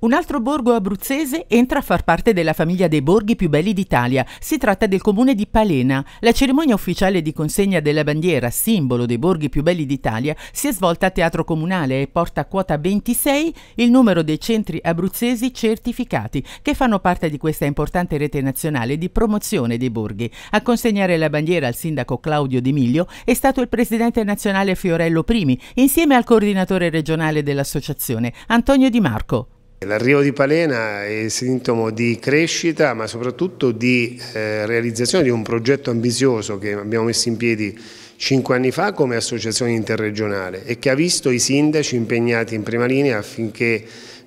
Un altro borgo abruzzese entra a far parte della famiglia dei borghi più belli d'Italia. Si tratta del comune di Palena. La cerimonia ufficiale di consegna della bandiera, simbolo dei borghi più belli d'Italia, si è svolta a Teatro Comunale e porta a quota 26 il numero dei centri abruzzesi certificati che fanno parte di questa importante rete nazionale di promozione dei borghi. A consegnare la bandiera al sindaco Claudio Di Miglio è stato il presidente nazionale Fiorello Primi, insieme al coordinatore regionale dell'associazione Antonio Di Marco. L'arrivo di Palena è sintomo di crescita ma soprattutto di eh, realizzazione di un progetto ambizioso che abbiamo messo in piedi cinque anni fa come associazione interregionale e che ha visto i sindaci impegnati in prima linea affinché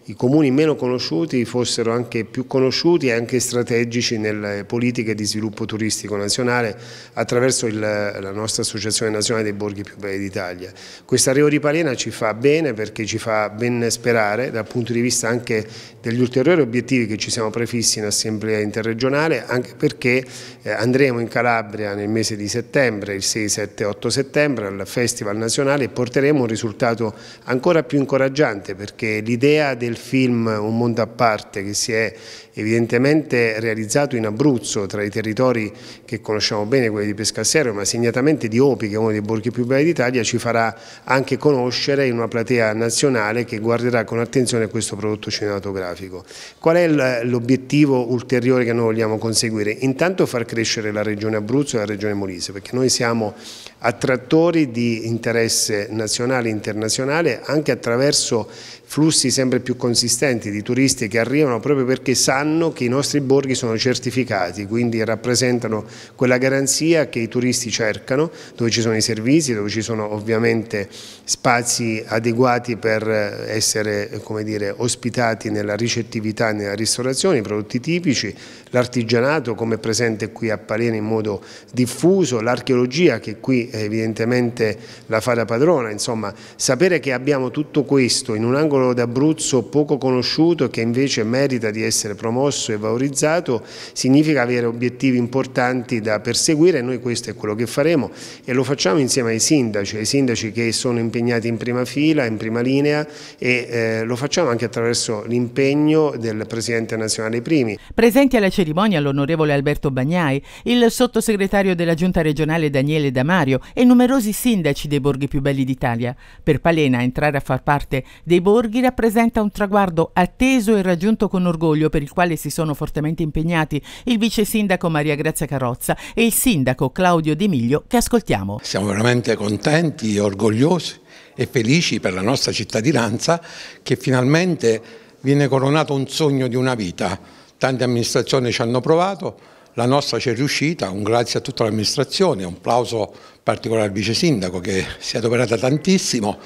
i comuni meno conosciuti fossero anche più conosciuti e anche strategici nelle politiche di sviluppo turistico nazionale attraverso il, la nostra Associazione Nazionale dei Borghi più belli d'Italia. Questa Rio di Palena ci fa bene perché ci fa ben sperare dal punto di vista anche degli ulteriori obiettivi che ci siamo prefissi in Assemblea interregionale, anche perché eh, andremo in Calabria nel mese di settembre, il 6, 7, 8 settembre al Festival Nazionale e porteremo un risultato ancora più incoraggiante perché l'idea del film Un mondo a parte che si è evidentemente realizzato in Abruzzo tra i territori che conosciamo bene, quelli di Pescasserio, ma segnatamente di Opi che è uno dei borghi più belli d'Italia ci farà anche conoscere in una platea nazionale che guarderà con attenzione questo prodotto cinematografico. Qual è l'obiettivo ulteriore che noi vogliamo conseguire? Intanto far crescere la regione Abruzzo e la regione Molise perché noi siamo attrattori di interesse nazionale e internazionale anche attraverso flussi sempre più consistenti di turisti che arrivano proprio perché sanno che i nostri borghi sono certificati, quindi rappresentano quella garanzia che i turisti cercano, dove ci sono i servizi, dove ci sono ovviamente spazi adeguati per essere dire, ospitati nella ricettività, nella ristorazione, i prodotti tipici, l'artigianato come è presente qui a Palena in modo diffuso, l'archeologia che qui evidentemente la fa da padrona, insomma sapere che abbiamo tutto questo in un angolo d'Abruzzo poco conosciuto che invece merita di essere promosso e valorizzato significa avere obiettivi importanti da perseguire e noi questo è quello che faremo e lo facciamo insieme ai sindaci, ai sindaci che sono impegnati in prima fila, in prima linea e eh, lo facciamo anche attraverso l'impegno del Presidente nazionale Primi. Presenti alla cerimonia l'onorevole Alberto Bagnai, il sottosegretario della Giunta regionale Daniele Damario e numerosi sindaci dei borghi più belli d'Italia. Per Palena entrare a far parte dei Borghi rappresenta un traguardo atteso e raggiunto con orgoglio per il quale si sono fortemente impegnati il vice sindaco Maria Grazia Carrozza e il sindaco Claudio Di Miglio che ascoltiamo. Siamo veramente contenti, orgogliosi e felici per la nostra cittadinanza che finalmente viene coronato un sogno di una vita. Tante amministrazioni ci hanno provato, la nostra ci è riuscita, un grazie a tutta l'amministrazione, un plauso particolare al vice sindaco che si è adoperata tantissimo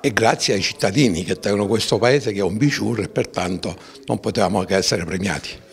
e grazie ai cittadini che tengono questo paese che è un biciur e pertanto non potevamo che essere premiati.